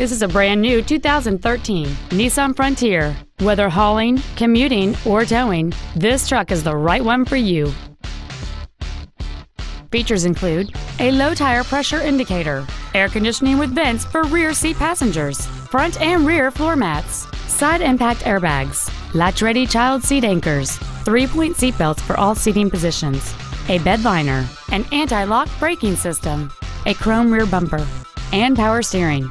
This is a brand new 2013 Nissan Frontier. Whether hauling, commuting, or towing, this truck is the right one for you. Features include a low tire pressure indicator, air conditioning with vents for rear seat passengers, front and rear floor mats, side impact airbags, latch-ready child seat anchors, three-point seat belts for all seating positions, a bed liner, an anti-lock braking system, a chrome rear bumper, and power steering.